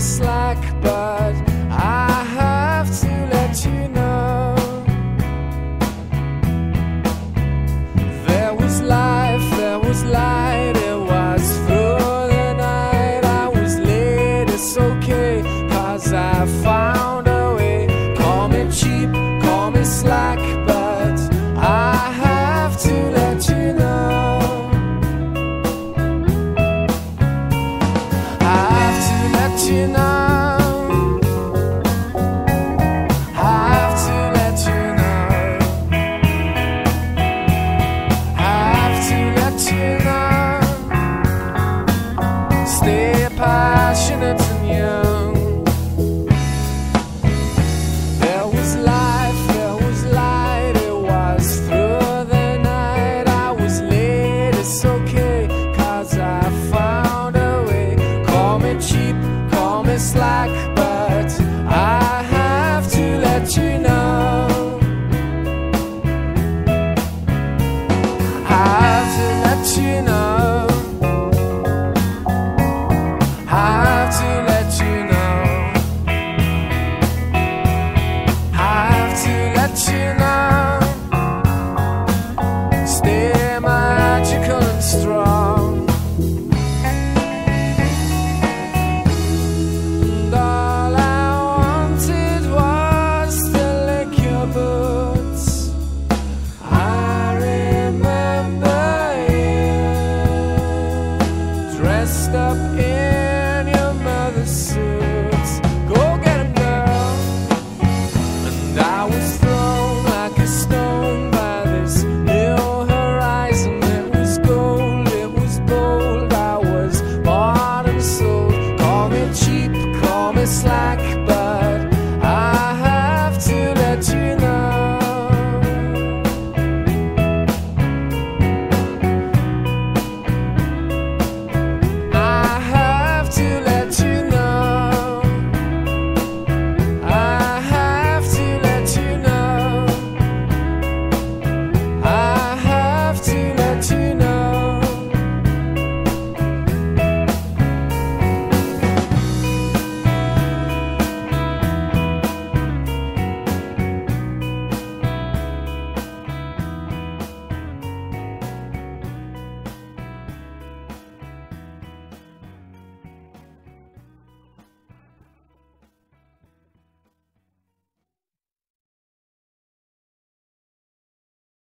slack, but I have to let you know there was life, there was light. It was through the night. I was late. It's I found a way. Call me cheap, call me slack. enough. Messed up in your mother's suit.